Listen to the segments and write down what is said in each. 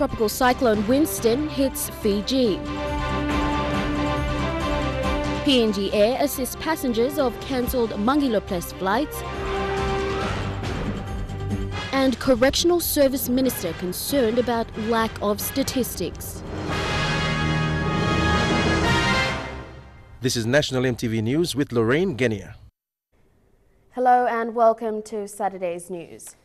Tropical cyclone Winston hits Fiji. PNG Air assists passengers of cancelled Mangi Lo Ples flights. And Correctional Service Minister concerned about lack of statistics. This is National EMTV News with Lorraine Genia. Hello and welcome to Saturday's news.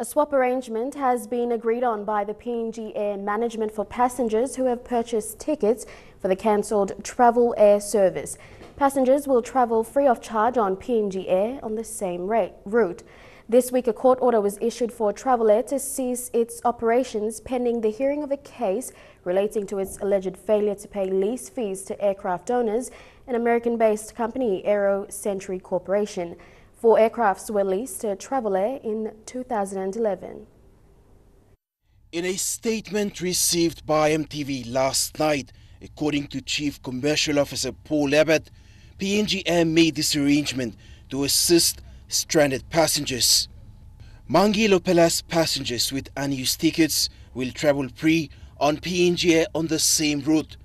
A swap arrangement has been agreed on by the PNG Air management for passengers who have purchased tickets for the cancelled Travel Air service. Passengers will travel free of charge on PNG Air on the same rate, route. This week, a court order was issued for Travel Air to cease its operations pending the hearing of a case relating to its alleged failure to pay lease fees to aircraft owners, an American-based company, Aero Century Corporation. Four aircrafts were leased to Travel Air in 2011. In a statement received by EMTV last night, according to Chief Commercial Officer Paul Abbott, PNG Air made this arrangement to assist stranded passengers. Mangi Lo Ples passengers with unused tickets will travel free on PNG Air on the same route.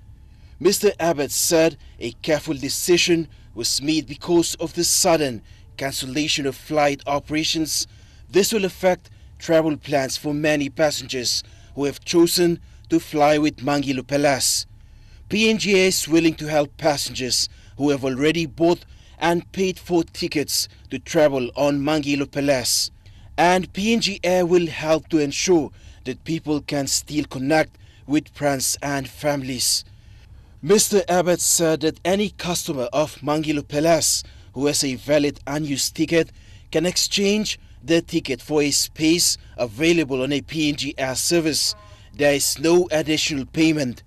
Mr. Abbott said a careful decision was made because of the sudden cancellation of flight operations, this will affect travel plans for many passengers who have chosen to fly with Mangi Lo Ples. PNG is willing to help passengers who have already bought and paid for tickets to travel on Mangi Lo Ples. And PNG Air will help to ensure that people can still connect with friends and families. Mr. Abbott said that any customer of Mangi Lo Ples who has a valid unused ticket can exchange their ticket for a space available on a PNG Air service. There is no additional payment.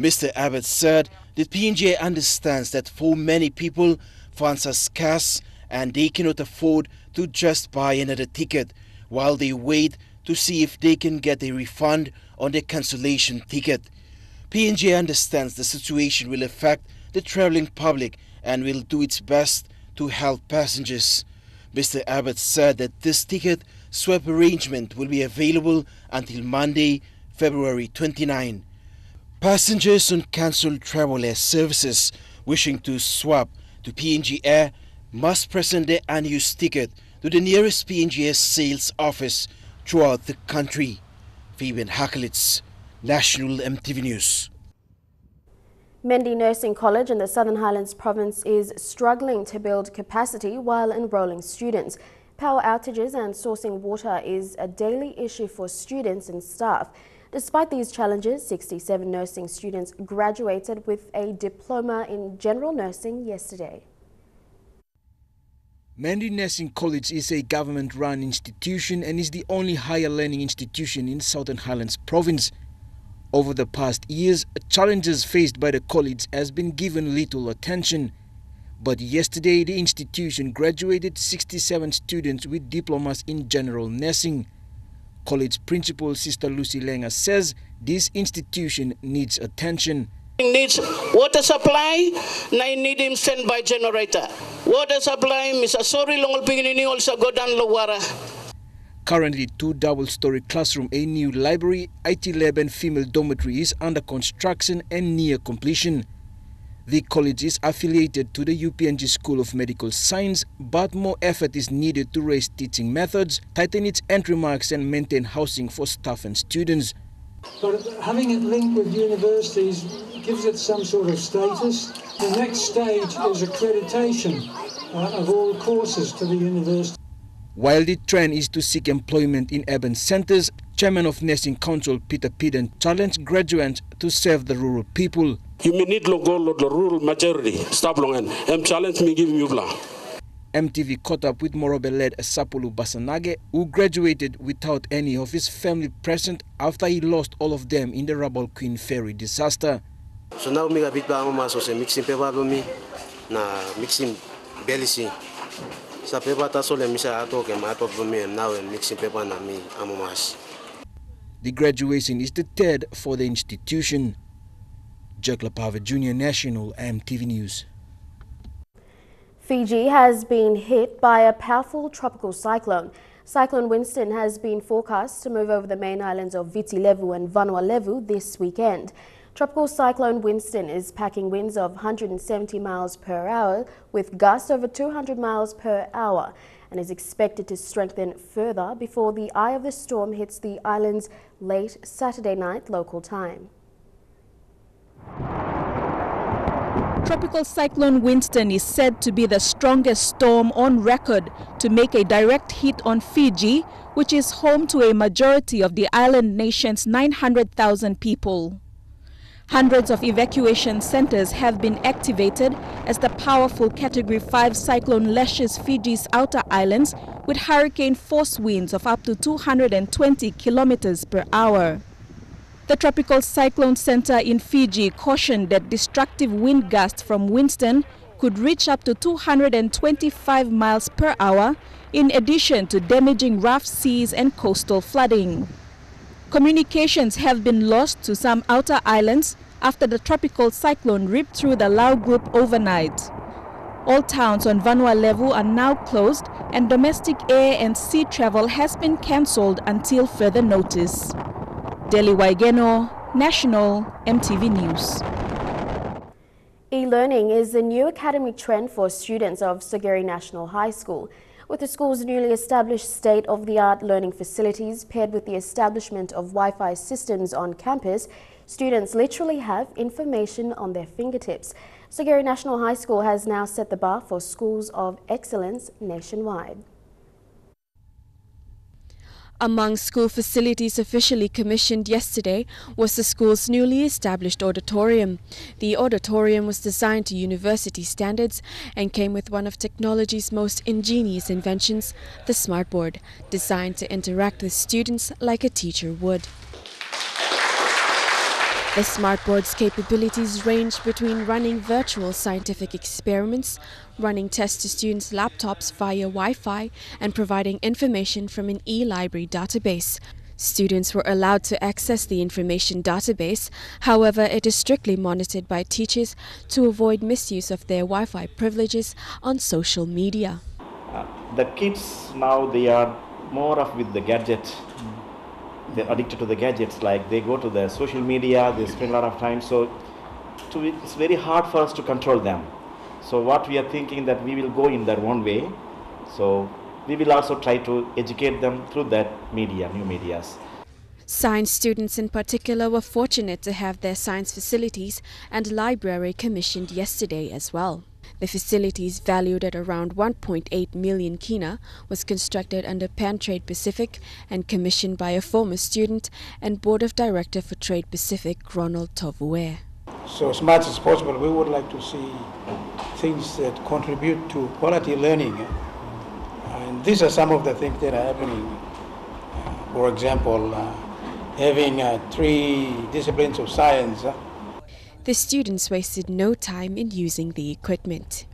Mr. Abbott said that PNG understands that for many people, funds are scarce and they cannot afford to just buy another ticket while they wait to see if they can get a refund on their cancellation ticket. PNG understands the situation will affect the traveling public and will do its best to help passengers. Mr. Abbott said that this ticket swap arrangement will be available until Monday, February 29. Passengers on cancelled travel air services wishing to swap to PNG Air must present their unused ticket to the nearest PNG Air sales office throughout the country. Fabian Hakelitz, National EMTV News. Mendi Nursing College in the Southern Highlands province is struggling to build capacity while enrolling students. Power outages and sourcing water is a daily issue for students and staff. Despite these challenges, 67 nursing students graduated with a diploma in general nursing yesterday. Mendi Nursing College is a government-run institution and is the only higher learning institution in Southern Highlands province. Over the past years, challenges faced by the college has been given little attention. But yesterday, the institution graduated 67 students with diplomas in general nursing. College principal Sister Lucy Lenga says this institution needs attention. Needs water supply, na need him by generator. Water supply, Mr. Sorry, long also go down Lawara. Currently, two double-story classroom, a new library, IT lab and female dormitory is under construction and near completion. The college is affiliated to the UPNG School of Medical Science, but more effort is needed to raise teaching methods, tighten its entry marks and maintain housing for staff and students. But having it linked with universities gives it some sort of status. The next stage is accreditation uh, of all courses to the university. While the trend is to seek employment in urban centers, Chairman of Nursing Council Peter Piden challenged graduates to serve the rural people. You may need to go to the rural majority. Stop long and challenge me give you blah. EMTV caught up with Morobe-led Sapulu Basanage, who graduated without any of his family present after he lost all of them in the Rabaul Queen ferry disaster. So now me a bit ba maso se mixing paper me na mixing belisi sa pepa ta sole misa ato ke ma ato me now and mixing paper na mi amomas. The graduation is the third for the institution. Jack Lapava Junior National EMTV News. Fiji has been hit by a powerful tropical cyclone. Cyclone Winston has been forecast to move over the main islands of Viti Levu and Vanua Levu this weekend. Tropical Cyclone Winston is packing winds of 170 miles per hour with gusts over 200 miles per hour and is expected to strengthen further before the eye of the storm hits the islands late Saturday night local time. Tropical Cyclone Winston is said to be the strongest storm on record to make a direct hit on Fiji, which is home to a majority of the island nation's 900,000 people. Hundreds of evacuation centers have been activated as the powerful Category 5 cyclone lashes Fiji's outer islands with hurricane force winds of up to 220 kilometers per hour. The Tropical Cyclone Center in Fiji cautioned that destructive wind gusts from Winston could reach up to 225 miles per hour, in addition to damaging rough seas and coastal flooding. Communications have been lost to some outer islands after the tropical cyclone ripped through the Lau group overnight. All towns on Vanua Levu are now closed and domestic air and sea travel has been cancelled until further notice. Delhi Waigeno, National EMTV News. E-learning is a new academic trend for students of Sogeri National High School. With the school's newly established state-of-the-art learning facilities paired with the establishment of Wi-Fi systems on campus, students literally have information on their fingertips. Sogeri National High School has now set the bar for schools of excellence nationwide. Among school facilities officially commissioned yesterday was the school's newly established auditorium. The auditorium was designed to university standards and came with one of technology's most ingenious inventions, the smartboard, designed to interact with students like a teacher would. The smartboard's capabilities range between running virtual scientific experiments, running tests to students' laptops via Wi-Fi, and providing information from an e-library database. Students were allowed to access the information database, however it is strictly monitored by teachers to avoid misuse of their Wi-Fi privileges on social media. Uh, the kids now they are more of with the gadget they're addicted to the gadgets like they go to the social media they spend a lot of time. So to, it's very hard for us to control them. So what we are thinking that we will go in their own way. So we will also try to educate them through that media new medias. Science students in particular were fortunate to have their science facilities and library commissioned yesterday as well. The facilities, valued at around 1.8 million kina, was constructed under Pan Trade Pacific and commissioned by a former student and Board of Director for Trade Pacific, Ronald Tovue. So as much as possible, we would like to see things that contribute to quality learning. And these are some of the things that are happening. For example, uh, having uh, three disciplines of science uh, the students wasted no time in using the equipment.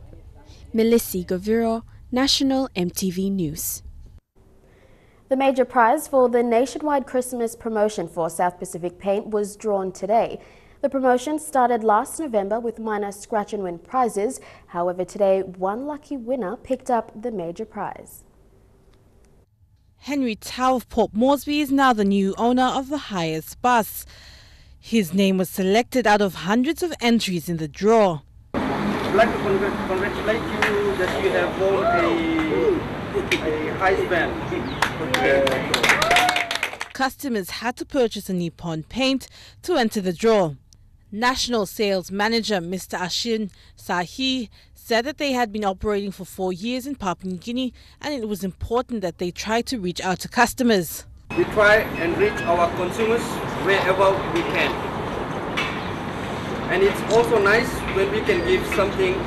Melissi Goviro, National EMTV News. The major prize for the nationwide Christmas promotion for South Pacific Paint was drawn today. The promotion started last November with minor scratch and win prizes. However, today one lucky winner picked up the major prize. Henry Tao of Port Moresby is now the new owner of the Hiace bus. His name was selected out of hundreds of entries in the draw. I'd like to congr congratulate you that you have won a, a high band. Customers had to purchase a Nippon paint to enter the draw. National Sales Manager Mr. Ashin Sahi said that they had been operating for four years in Papua New Guinea and it was important that they try to reach out to customers. We try and reach our consumers wherever we can. And it's also nice when we can give something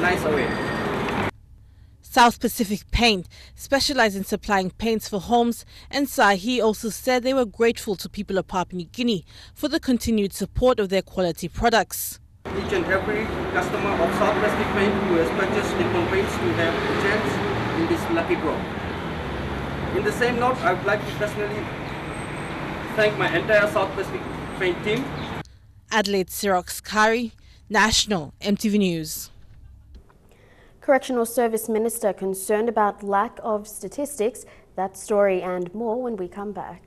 nice away. South Pacific Paint specializes in supplying paints for homes, and Sahi also said they were grateful to people of Papua New Guinea for the continued support of their quality products. Each and every customer of South Pacific Paint who has purchased Nippon paints will have a chance in this lucky draw. In the same note, I would like to personally thank my entire South Pacific Paint team. Adelaide Sirox Kari, National EMTV News. Correctional Service Minister concerned about lack of statistics. That story and more when we come back.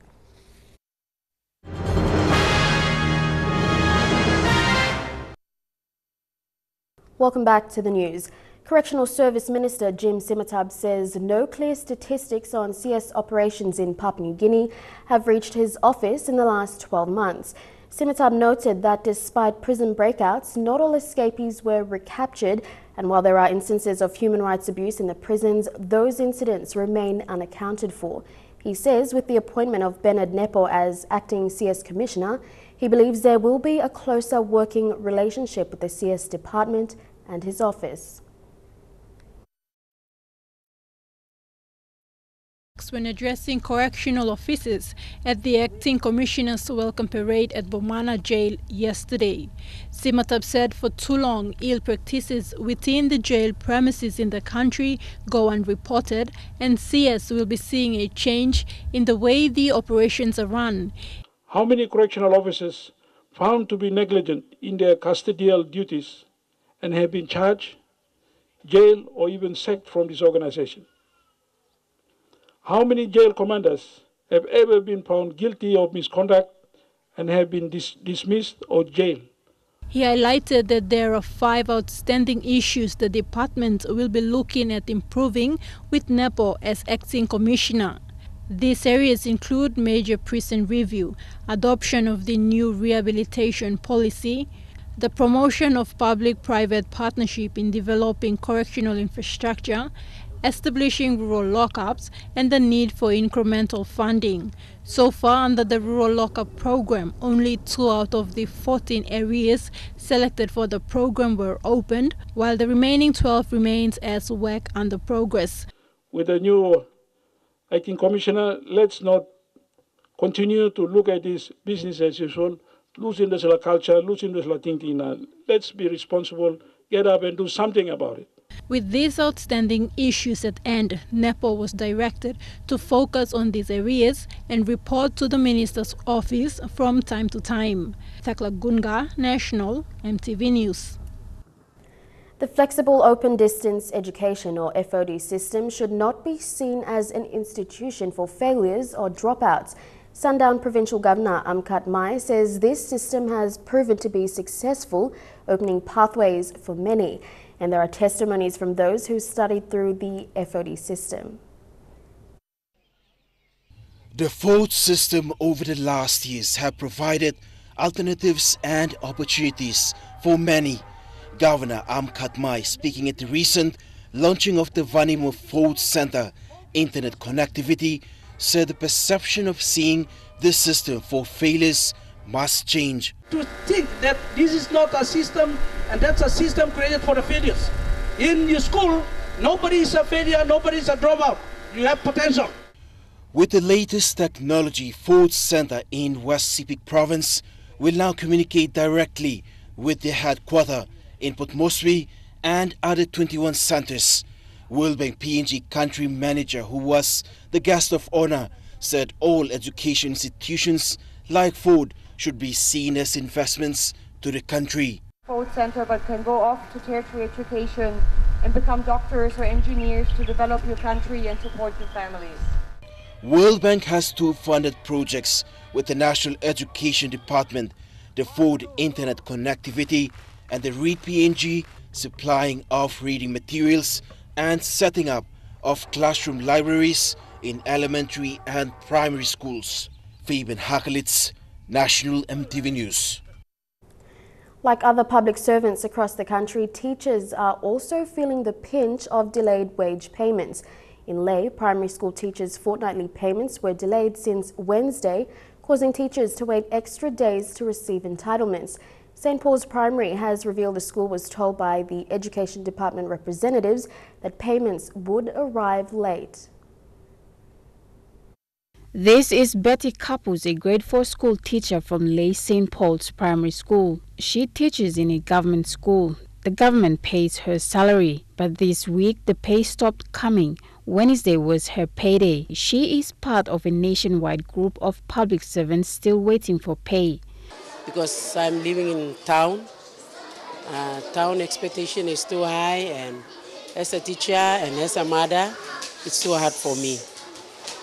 Welcome back to the news. Correctional Service Minister Jim Simatab says no clear statistics on CS operations in Papua New Guinea have reached his office in the last 12 months. Simatab noted that despite prison breakouts, not all escapees were recaptured, and while there are instances of human rights abuse in the prisons, those incidents remain unaccounted for. He says with the appointment of Bernard Nepo as acting CS Commissioner, he believes there will be a closer working relationship with the CS Department and his office. When addressing correctional officers at the acting commissioner's welcome parade at Bomana jail yesterday. Simatab said for too long ill practices within the jail premises in the country go unreported and CS will be seeing a change in the way the operations are run. How many correctional officers found to be negligent in their custodial duties and have been charged, jailed or even sacked from this organization? How many jail commanders have ever been found guilty of misconduct and have been dis dismissed or jailed? He highlighted that there are five outstanding issues the department will be looking at improving with NEPO as acting commissioner. These areas include major prison review, adoption of the new rehabilitation policy, the promotion of public-private partnership in developing correctional infrastructure, establishing rural lockups, and the need for incremental funding. So far, under the Rural Lockup Program, only two out of the 14 areas selected for the program were opened, while the remaining 12 remains as work under progress. With the new acting commissioner, let's not continue to look at this business as usual, losing the culture, losing the thinking. Let's be responsible, get up and do something about it. With these outstanding issues at end, NEPO was directed to focus on these areas and report to the Minister's office from time to time. Thakla Gunga, National, EMTV News. The Flexible Open Distance Education or FODE system should not be seen as an institution for failures or dropouts. Sandaun Provincial Governor Amkat Mai says this system has proven to be successful, opening pathways for many and there are testimonies from those who studied through the FODE system. The FODE system over the last years have provided alternatives and opportunities for many. Governor Amkat Mai speaking at the recent launching of the Vanimo FODE Center Internet Connectivity said the perception of seeing this system for failures must change. To think that this is not a system and that's a system created for the failures. In your school, nobody is a failure, nobody is a dropout. You have potential. With the latest technology, FODE Center in West Sepik Province will now communicate directly with the headquarters in Port Moresby and other 21 centers. World Bank PNG country manager, who was the guest of honor, said all education institutions like FODE should be seen as investments to the country. FODE Center but can go off to tertiary education and become doctors or engineers to develop your country and support your families. World Bank has two funded projects with the National Education Department, the FODE Internet Connectivity and the Read PNG supplying of reading materials and setting up of classroom libraries in elementary and primary schools. Fabian Hakelitz, National EMTV News. Like other public servants across the country, teachers are also feeling the pinch of delayed wage payments. In Lae, primary school teachers' fortnightly payments were delayed since Wednesday, causing teachers to wait extra days to receive entitlements. St. Paul's Primary has revealed the school was told by the Education Department representatives that payments would arrive late. This is Betty Kapus, a grade 4 school teacher from Lae St. Paul's Primary School. She teaches in a government school. The government pays her salary, but this week the pay stopped coming. Wednesday was her payday. She is part of a nationwide group of public servants still waiting for pay. Because I'm living in town, uh, town expectation is too high and As a teacher and as a mother, it's too hard for me.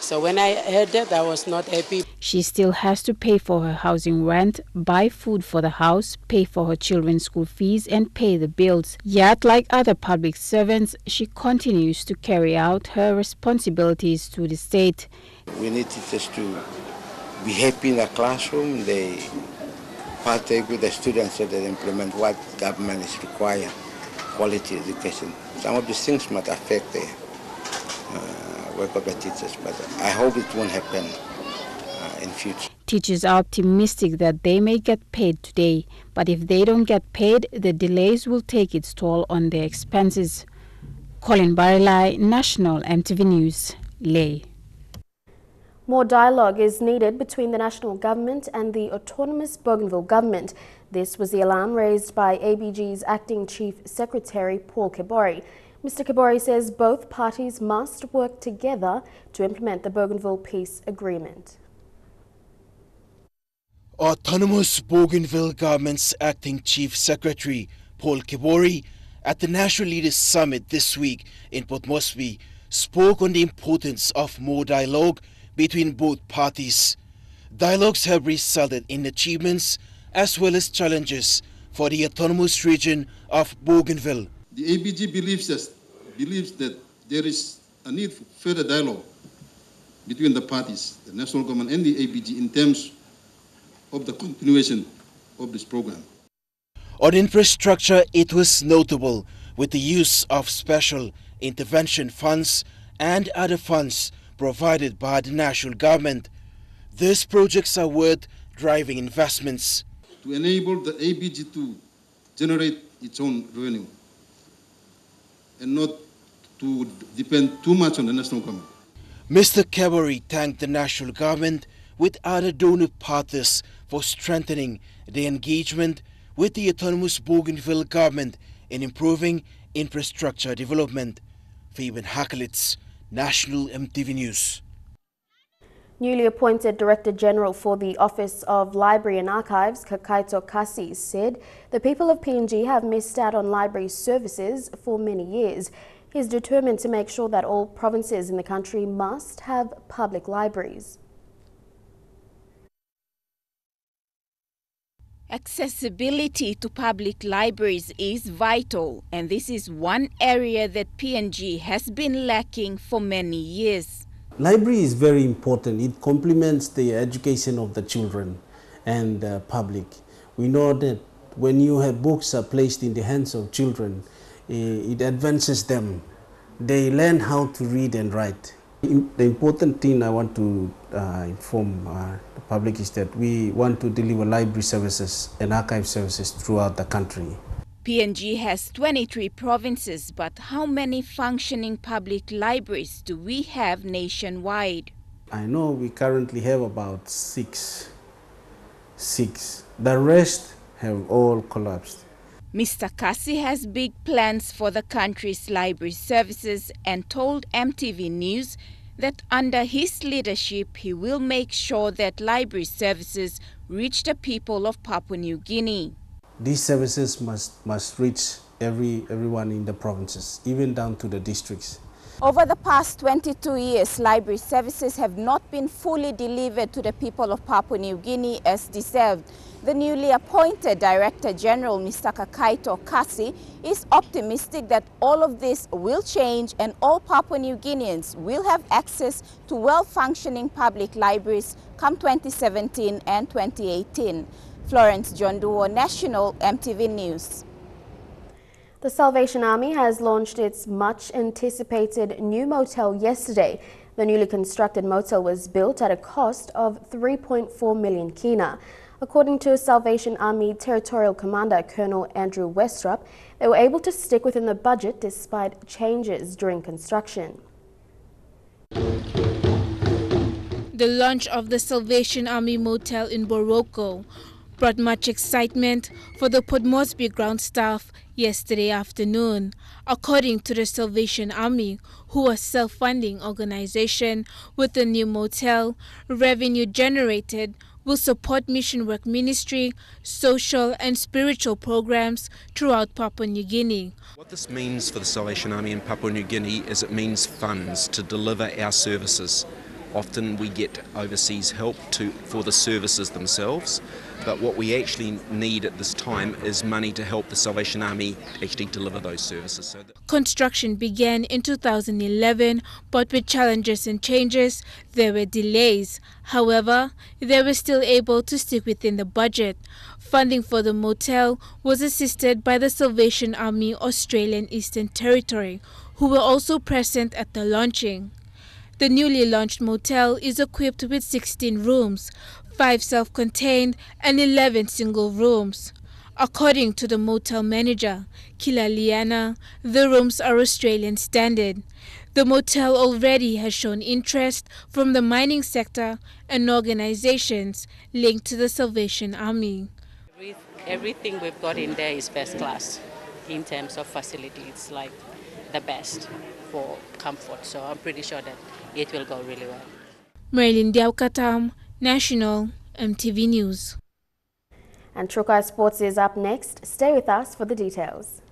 So when I heard that, I was not happy. She still has to pay for her housing rent, buy food for the house, pay for her children's school fees, and pay the bills. Yet, like other public servants, she continues to carry out her responsibilities to the state. We need teachers to be happy in the classroom. They partake with the students so they implement what government is requiring, quality education. Some of these things might affect the uh, work of the teachers, but I hope it won't happen uh, in future. Teachers are optimistic that they may get paid today, but if they don't get paid, the delays will take its toll on their expenses. Colin Barilai, National EMTV News, Lae. More dialogue is needed between the national government and the autonomous Bougainville government. This was the alarm raised by ABG's acting chief secretary Paul Kebori. Mr. Kebori says both parties must work together to implement the Bougainville Peace Agreement. Autonomous Bougainville government's acting chief secretary Paul Kebori at the National Leaders Summit this week in Port Moresby spoke on the importance of more dialogue between both parties. Dialogues have resulted in achievements as well as challenges for the autonomous region of Bougainville. The ABG believes that, believes that there is a need for further dialogue between the parties, the national government and the ABG, in terms of the continuation of this program. On infrastructure, it was notable with the use of special intervention funds and other funds provided by the national government. These projects are worth driving investments. To enable the ABG to generate its own revenue and not to depend too much on the national government. Mr. Kebori thanked the national government with other donor partners for strengthening the engagement with the autonomous Bougainville government in improving infrastructure development. Fabian Hakelitz, National EMTV News. Newly appointed Director General for the Office of Library and Archives, Kakaito Kasi, said the people of PNG have missed out on library services for many years. He is determined to make sure that all provinces in the country must have public libraries. Accessibility to public libraries is vital, and this is one area that PNG has been lacking for many years. Library is very important. It complements the education of the children and the public. We know that when you have books are placed in the hands of children, eh, it advances them. They learn how to read and write. The important thing I want to uh, inform uh, the public is that we want to deliver library services and archive services throughout the country. PNG has 23 provinces, but how many functioning public libraries do we have nationwide? I know we currently have about six. Six. The rest have all collapsed. Mr. Kasi has big plans for the country's library services and told EMTV News that under his leadership he will make sure that library services reach the people of Papua New Guinea. These services must, must reach every, everyone in the provinces, even down to the districts. Over the past 22 years, library services have not been fully delivered to the people of Papua New Guinea as deserved. The newly appointed Director General, Mr. Kakaito Kasi, is optimistic that all of this will change and all Papua New Guineans will have access to well-functioning public libraries come 2017 and 2018. Florence John Duo, National EMTV News. The Salvation Army has launched its much anticipated new motel yesterday. The newly constructed motel was built at a cost of 3.4 million kina. According to Salvation Army Territorial Commander Colonel Andrew Westrup, they were able to stick within the budget despite changes during construction. The launch of the Salvation Army Motel in Boroko brought much excitement for the Port Moresby ground staff yesterday afternoon. According to the Salvation Army, who a self-funding organization with the new motel, revenue generated will support mission work ministry, social and spiritual programs throughout Papua New Guinea. What this means for the Salvation Army in Papua New Guinea is it means funds to deliver our services. Often we get overseas help to, for the services themselves, but what we actually need at this time is money to help the Salvation Army actually deliver those services. So Construction began in 2011, but with challenges and changes, there were delays. However, they were still able to stick within the budget. Funding for the motel was assisted by the Salvation Army Australian Eastern Territory, who were also present at the launching. The newly launched motel is equipped with 16 rooms, 5 self-contained and 11 single rooms. According to the motel manager, Kilaliana, the rooms are Australian standard. The motel already has shown interest from the mining sector and organizations linked to the Salvation Army. Everything we've got in there is first class in terms of facility. It's like the best for comfort. So I'm pretty sure that it will go really well. Marilyn Diaukatam, National EMTV News. And Trukai Sports is up next. Stay with us for the details.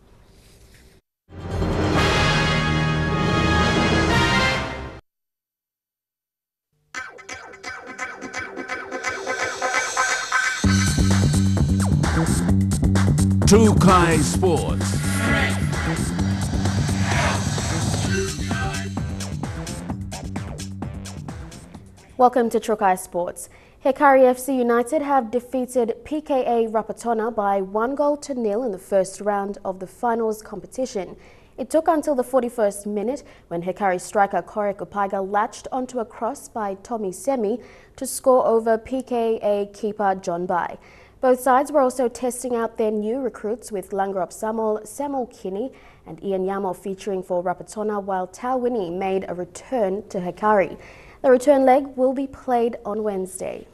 Trukai Sports. Welcome to Trukai Sports. Hekari FC United have defeated PKA Rapatona by one goal to nil in the first round of the finals competition. It took until the 41st minute when Hekari striker Korek Upaiga latched onto a cross by Tommy Semi to score over PKA keeper John Bai. Both sides were also testing out their new recruits with Langrop Samuel, Samuel Kinney and Ian Yamo featuring for Rapatona while Tau Winnie made a return to Hekari. The return leg will be played on Wednesday.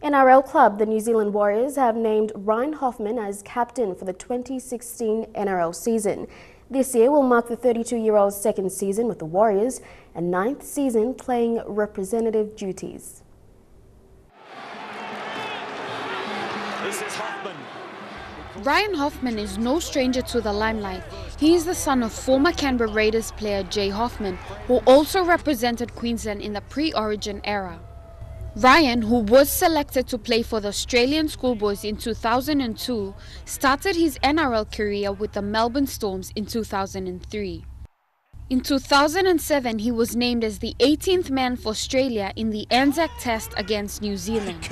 NRL club, the New Zealand Warriors, have named Ryan Hoffman as captain for the 2016 NRL season. This year will mark the 32-year-old's second season with the Warriors and ninth season playing representative duties. This is Hoffman. Ryan Hoffman is no stranger to the limelight. He is the son of former Canberra Raiders player Jay Hoffman, who also represented Queensland in the pre-origin era. Ryan, who was selected to play for the Australian Schoolboys in 2002, started his NRL career with the Melbourne Storms in 2003. In 2007, he was named as the 18th man for Australia in the Anzac Test against New Zealand.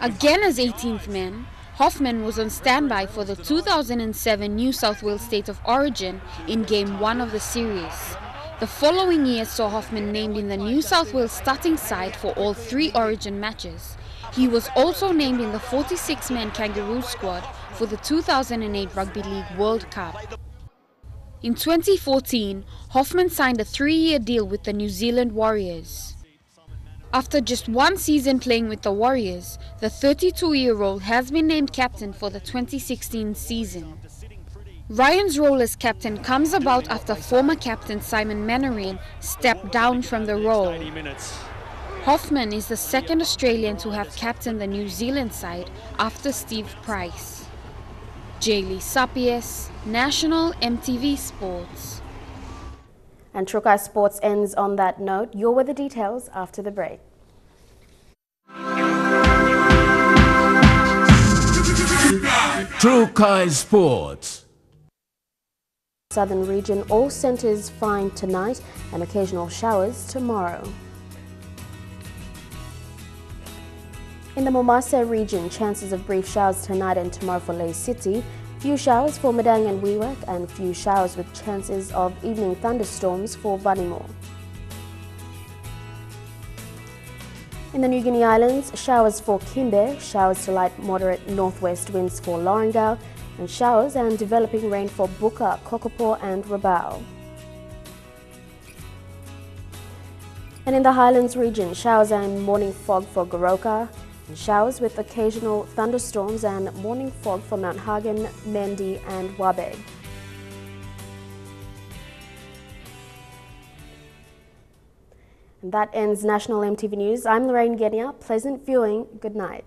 Again as 18th man, Hoffman was on standby for the 2007 New South Wales State of Origin in Game 1 of the series. The following year saw Hoffman named in the New South Wales starting side for all three Origin matches. He was also named in the 46-man Kangaroo squad for the 2008 Rugby League World Cup. In 2014, Hoffman signed a three-year deal with the New Zealand Warriors. After just one season playing with the Warriors, the 32-year-old has been named captain for the 2016 season. Ryan's role as captain comes about after former captain Simon Mannering stepped down from the role. Hoffman is the second Australian to have captained the New Zealand side after Steve Price. Jaylee Sapies, National EMTV Sports. And Trukai Sports ends on that note. You're with the details after the break. Trukai Sports. Southern region, all centres fine tonight and occasional showers tomorrow. In the Momase region, chances of brief showers tonight and tomorrow for Lae City. Few showers for Madang and Wewak and few showers with chances of evening thunderstorms for Vanimo. In the New Guinea Islands, showers for Kimbe, showers to light moderate northwest winds for Lorengau, and showers and developing rain for Buka, Kokopo and Rabaul. And in the Highlands region, showers and morning fog for Goroka, showers with occasional thunderstorms and morning fog for Mount Hagen, Mendi and Wabag. And that ends National EMTV News. I'm Lorraine Genia. Pleasant viewing. Good night.